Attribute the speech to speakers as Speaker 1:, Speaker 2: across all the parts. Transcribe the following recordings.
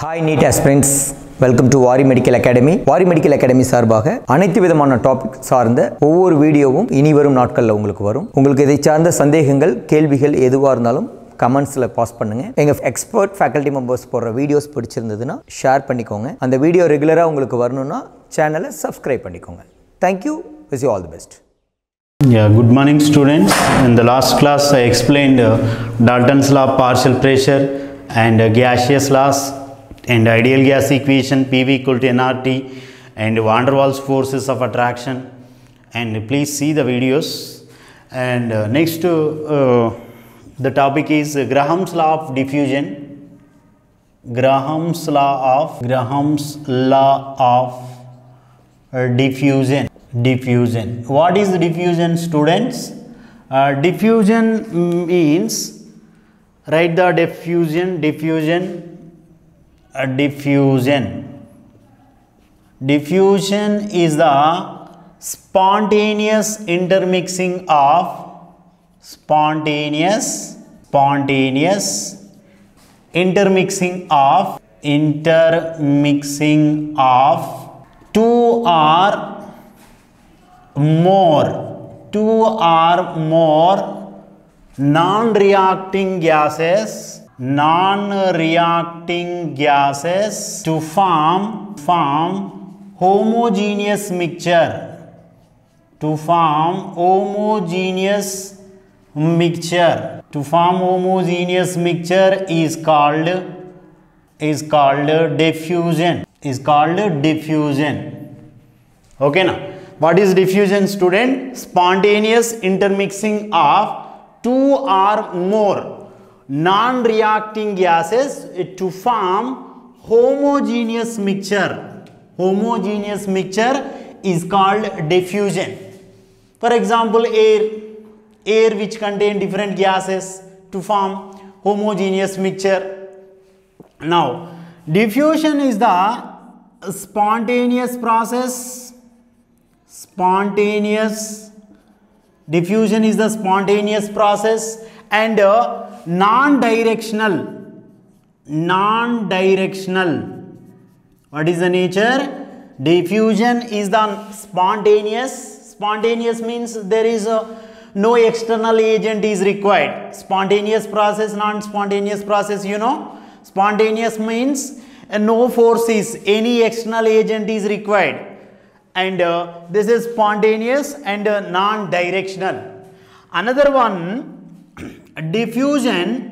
Speaker 1: Hi NEET aspirants welcome to Vaari medical academy Vaari medical academy சார்பாக அனைத்து விதமான topic சார்ந்த ஒவ்வொரு வீடியோவும் இனி வரும் நாட்களில் உங்களுக்கு வரும். உங்களுக்கு இதை சார்ந்த சந்தேகங்கள் கேள்விகள் எதுவாக இருந்தாலும் கமெண்ட்ஸில் பாஸ் பண்ணுங்கள் எங்கள் எக்ஸ்பர்ட் ஃபேக்கல்ட்டி மெம்பர்ஸ் போடுற வீடியோஸ் பிடிச்சிருந்ததுன்னா ஷேர் பண்ணிக்கோங்க. அந்த வீடியோ ரெகுலராக உங்களுக்கு வரணும்னா சேனலை சப்ஸ்கிரைப் பண்ணிக்கோங்க. Thank you wish you all the best
Speaker 2: Yeah, good morning students. In the last class I explained uh, Dalton's law partial pressure and uh, gaseous laws and ideal gas equation PV equal to nRT and van der Waals forces of attraction. And please see the videos. And uh, next uh, the topic is Graham's law of diffusion. Graham's law of Graham's law of uh, diffusion. Diffusion. What is diffusion students? Uh, diffusion means write the diffusion diffusion uh, diffusion. Diffusion is the spontaneous intermixing of spontaneous spontaneous intermixing of intermixing of two or more two or more non-reacting gases non-reacting gases to form form homogeneous mixture. To form homogeneous mixture. To form homogeneous mixture is called is called diffusion. Is called diffusion. Okay now what is diffusion student? Spontaneous intermixing of two or more non-reacting gases to form homogeneous mixture. Homogeneous mixture is called diffusion. For example air. Air which contain different gases to form homogeneous mixture. Now diffusion is the spontaneous process. Spontaneous. Diffusion is the spontaneous process and uh, non-directional. Non-directional. What is the nature? Diffusion is the spontaneous. Spontaneous means there is a no external agent is required. Spontaneous process non-spontaneous process you know. Spontaneous means uh, no force is any external agent is required. And uh, this is spontaneous and uh, non-directional. Another one diffusion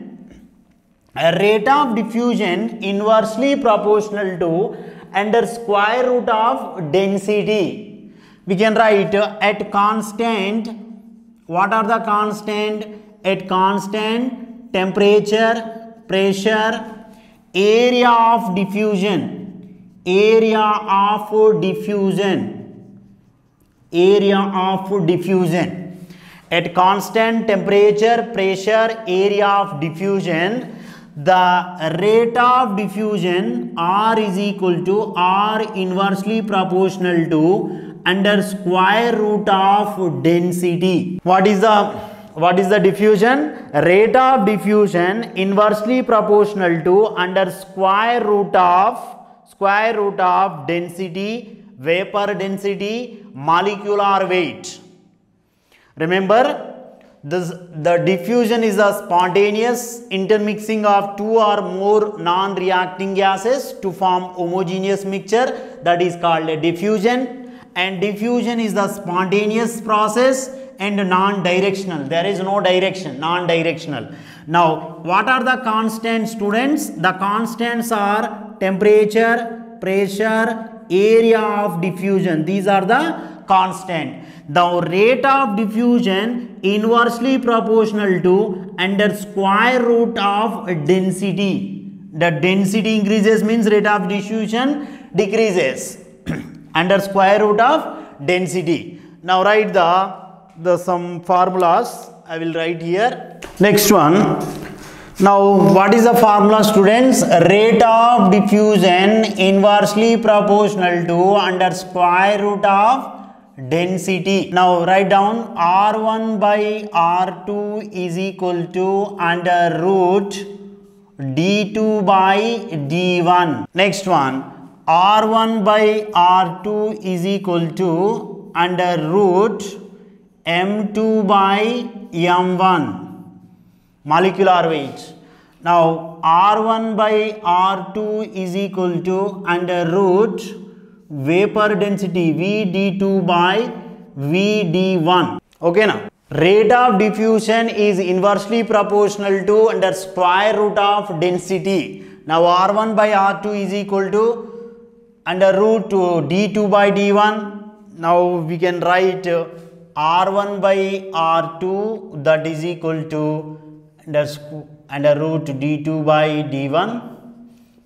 Speaker 2: rate of diffusion inversely proportional to under square root of density. We can write at constant what are the constant? At constant temperature pressure area of diffusion area of diffusion area of diffusion at constant temperature pressure area of diffusion the rate of diffusion r is equal to r inversely proportional to under square root of density. What is the what is the diffusion? Rate of diffusion inversely proportional to under square root of square root of density vapor density molecular weight remember this the diffusion is a spontaneous intermixing of two or more non-reacting gases to form homogeneous mixture that is called a diffusion. And diffusion is the spontaneous process and non-directional. There is no direction non-directional. Now what are the constants students? The constants are temperature pressure area of diffusion. These are the constant. The rate of diffusion inversely proportional to under square root of density. The density increases means rate of diffusion decreases. Under square root of density. Now write the the some formulas. I will write here. Next one. Now what is the formula students? Rate of diffusion inversely proportional to under square root of density. Now write down r1 by r2 is equal to under root d2 by d1 next one. R1 by r2 is equal to under root m2 by m1 molecular weight. Now r1 by r2 is equal to under root vapor density vd2 by vd1 okay now rate of diffusion is inversely proportional to under square root of density. Now r1 by r2 is equal to under root to d2 by d1 now we can write uh, r1 by r2 that is equal to under, under root d2 by d1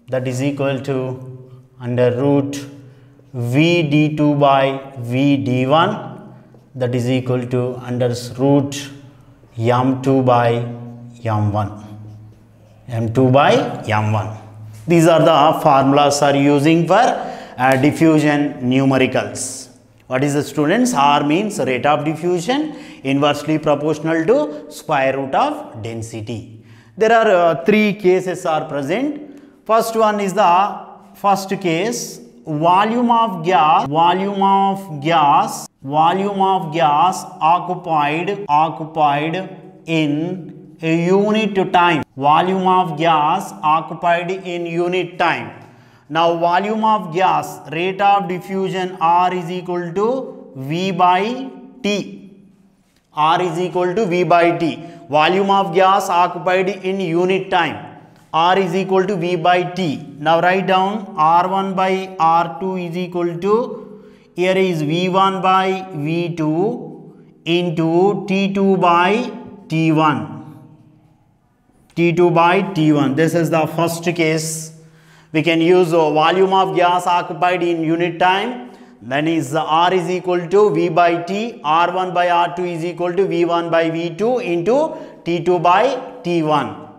Speaker 2: that is equal to under root v d2 by v d1 that is equal to under root m2 by m1 m2 by m1 these are the formulas are using for uh, diffusion numericals. What is the students? R means rate of diffusion inversely proportional to square root of density. There are uh, three cases are present. First one is the first case volume of gas volume of gas volume of gas occupied occupied in a unit time. Volume of gas occupied in unit time. Now volume of gas rate of diffusion r is equal to v by t. R is equal to v by t. Volume of gas occupied in unit time r is equal to v by t now write down r1 by r2 is equal to here is v1 by v2 into t2 by t1 T2 by T1. This is the first case. We can use uh, volume of gas occupied in unit time. Then is R is equal to V by T. R1 by R2 is equal to V1 by V2 into T2 by T1.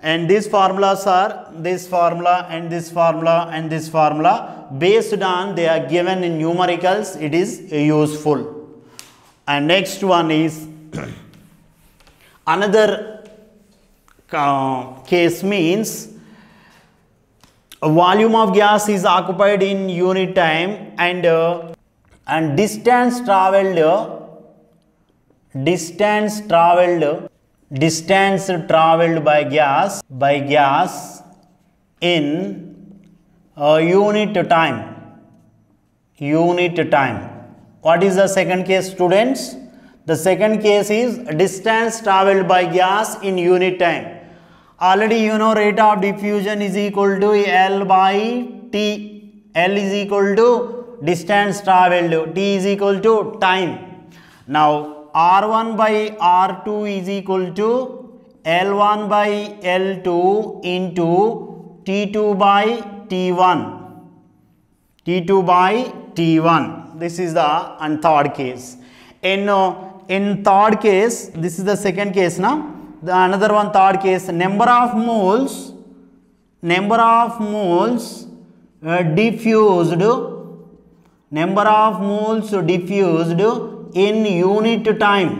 Speaker 2: And these formulas are this formula and this formula and this formula. Based on they are given in numericals, it is useful. And next one is another uh, case means volume of gas is occupied in unit time and uh, and distance traveled uh, distance traveled distance traveled by gas by gas in uh, unit time. Unit time. What is the second case students? The second case is distance traveled by gas in unit time. Already you know rate of diffusion is equal to L by T. L is equal to distance traveled, T is equal to time. Now R1 by R2 is equal to L1 by L2 into T2 by T1. T2 by T1. This is the and third case. In, in third case, this is the second case now the another one third case number of moles number of moles uh, diffused number of moles diffused in unit time.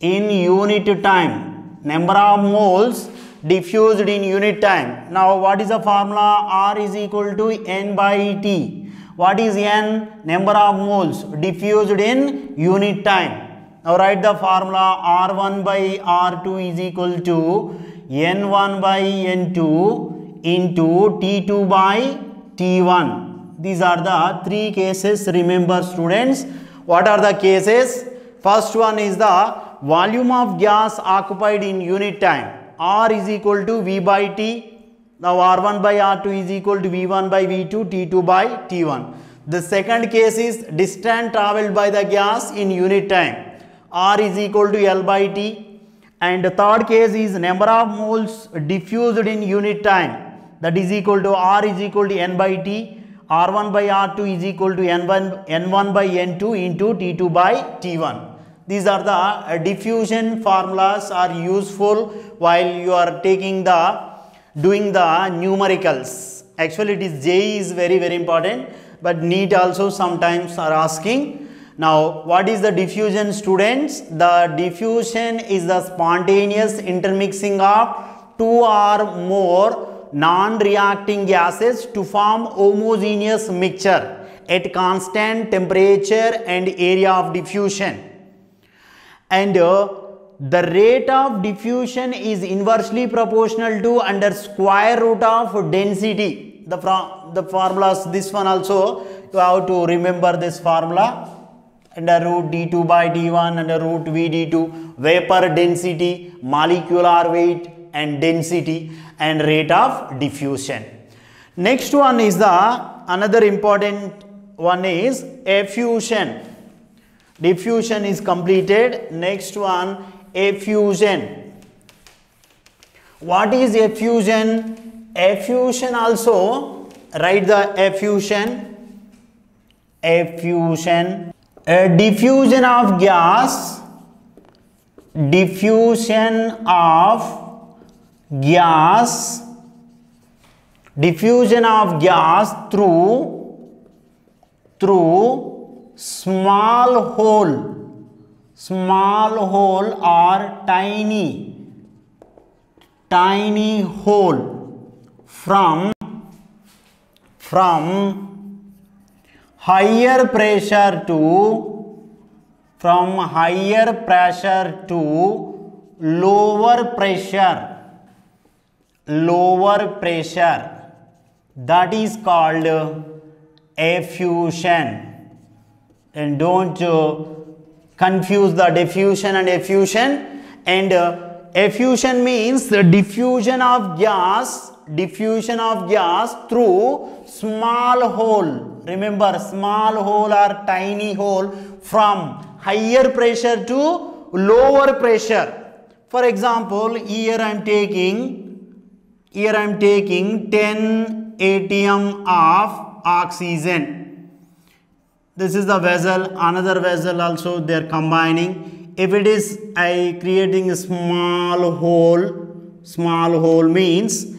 Speaker 2: In unit time. Number of moles diffused in unit time. Now what is the formula? R is equal to n by t. What is n? Number of moles diffused in unit time. Now write the formula. R1 by R2 is equal to N1 by N2 into T2 by T1. These are the three cases. Remember students, what are the cases? First one is the volume of gas occupied in unit time. R is equal to V by T. Now R1 by R2 is equal to V1 by V2, T2 by T1. The second case is distance traveled by the gas in unit time. R is equal to L by T and the third case is number of moles diffused in unit time that is equal to R is equal to N by T R1 by R2 is equal to N1, N1 by N2 into T2 by T1. These are the uh, diffusion formulas are useful while you are taking the doing the numericals. Actually it is JEE is very very important but NEET also sometimes are asking now, what is the diffusion students? The diffusion is the spontaneous intermixing of two or more non-reacting gases to form homogeneous mixture at constant temperature and area of diffusion. And uh, the rate of diffusion is inversely proportional to under square root of density. The the formulas this one also you have to remember this formula. Under root d2 by d1 under root v d2 vapor density molecular weight and density and rate of diffusion. Next one is the another important one is effusion. Diffusion is completed. Next one effusion. What is effusion? Effusion also write the effusion. Effusion. A diffusion of gas. Diffusion of gas diffusion of gas through through small hole small hole or tiny tiny hole from from higher pressure to from higher pressure to lower pressure lower pressure. That is called effusion. And don't uh, confuse the diffusion and effusion. And uh, effusion means the diffusion of gas diffusion of gas through small hole. Remember small hole or tiny hole from higher pressure to lower pressure. For example here i am taking here i am taking 10 atm of oxygen. This is the vessel. Another vessel also they are combining. If it is i creating a small hole. Small hole means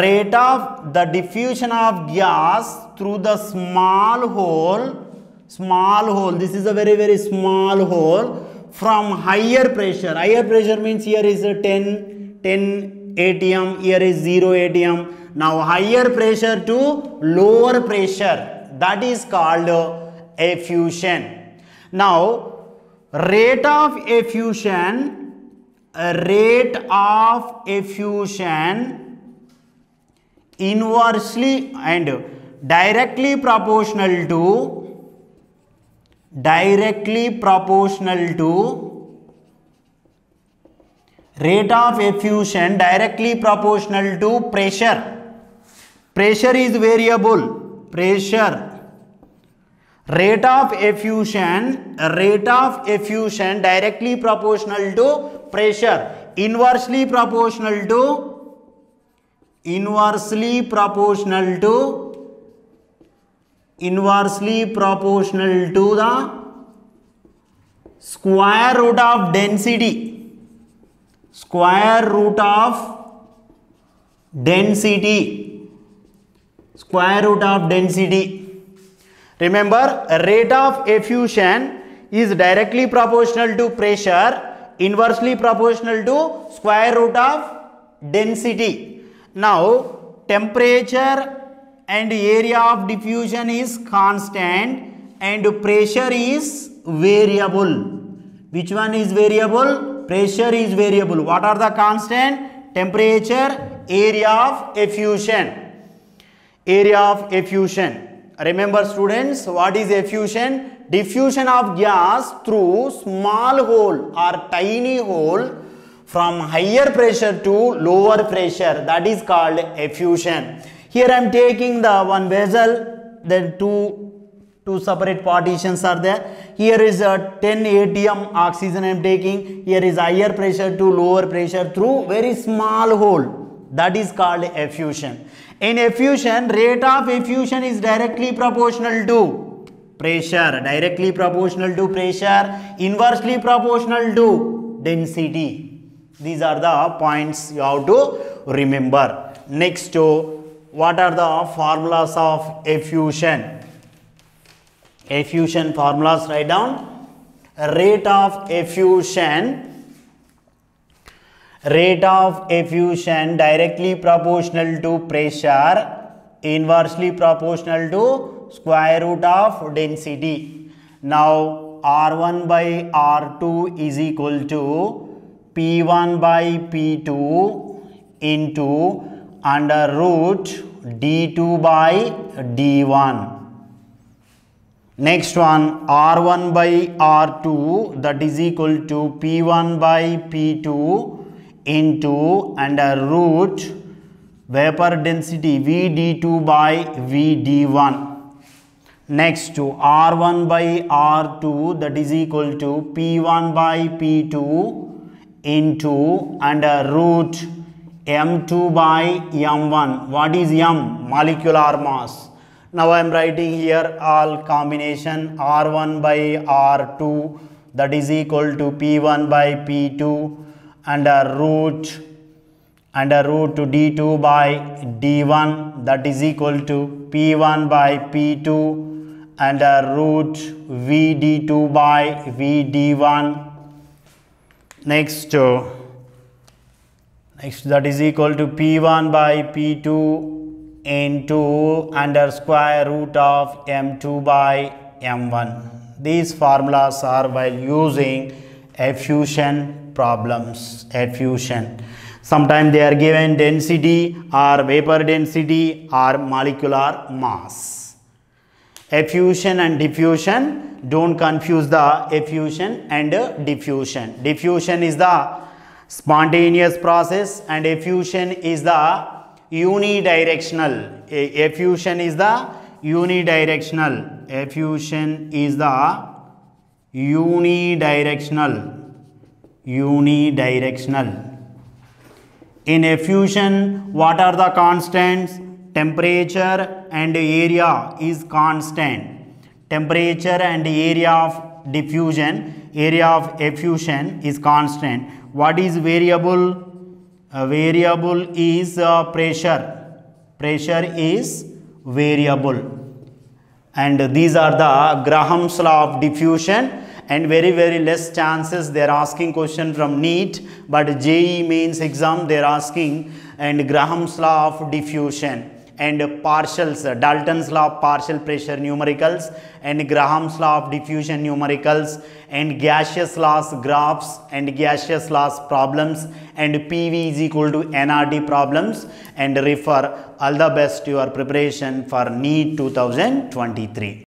Speaker 2: rate of the diffusion of gas through the small hole. Small hole. This is a very very small hole from higher pressure. Higher pressure means here is a 10 10 atm here is 0 atm now higher pressure to lower pressure. That is called effusion. Now rate of effusion rate of effusion inversely and directly proportional to directly proportional to rate of effusion directly proportional to pressure pressure is variable pressure rate of effusion rate of effusion directly proportional to pressure inversely proportional to inversely proportional to inversely proportional to the square root of density square root of density. Square root of density. Remember rate of effusion is directly proportional to pressure inversely proportional to square root of density. Now temperature and area of diffusion is constant and pressure is variable. Which one is variable pressure is variable. What are the constant? Temperature area of effusion. Area of effusion. Remember students what is effusion? Diffusion of gas through small hole or tiny hole from higher pressure to lower pressure. That is called effusion. Here i am taking the one vessel then two two separate partitions are there. Here is a 10 atm oxygen i am taking. Here is higher pressure to lower pressure through very small hole. That is called effusion. In effusion rate of effusion is directly proportional to pressure. Directly proportional to pressure. Inversely proportional to density. These are the points you have to remember. Next to what are the formulas of effusion effusion formulas write down. Rate of effusion. Rate of effusion directly proportional to pressure inversely proportional to square root of density. Now r1 by r2 is equal to p1 by p2 into under root d2 by d1 next one r1 by r2 that is equal to p1 by p2 into and under root vapor density vd2 by vd1 next to r1 by r2 that is equal to p1 by p2 into and under root m2 by m1 what is m? Molecular mass now i am writing here all combination r1 by r2 that is equal to p1 by p2 and under root and under root to d2 by d1 that is equal to p1 by p2 and under root vd2 by vd1 next uh, next that is equal to p1 by p2 into under square root of m2 by m1 these formulas are while using effusion problems effusion. Sometimes they are given density or vapor density or molecular mass. Effusion and diffusion don't confuse the effusion and diffusion. Diffusion is the spontaneous process and effusion is the unidirectional. Effusion is the unidirectional. Effusion is the unidirectional. Unidirectional. In effusion what are the constants? Temperature and area is constant. Temperature and area of diffusion area of effusion is constant. What is variable a variable is uh, pressure. Pressure is variable. And these are the graham's law of diffusion. And very very less chances they are asking question from NEET. But JEE means exam they are asking. And graham's law of diffusion and partials dalton's law of partial pressure numericals and graham's law of diffusion numericals and gaseous laws graphs and gaseous laws problems and pv is equal to nrt problems and refer. All the best to your preparation for NEET 2023